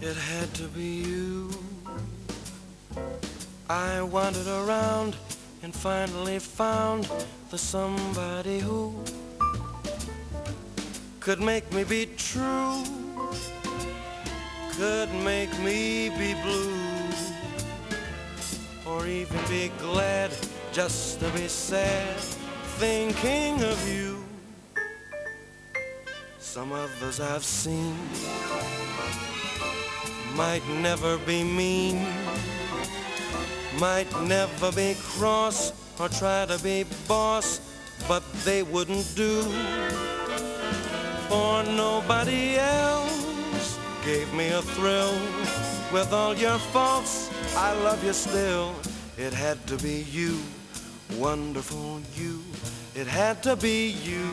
It had to be you. I wandered around and finally found the somebody who could make me be true, could make me be blue, or even be glad just to be sad, thinking of you. Some others I've seen might never be mean, might never be cross or try to be boss, but they wouldn't do. For nobody else gave me a thrill. With all your faults, I love you still. It had to be you, wonderful you. It had to be you.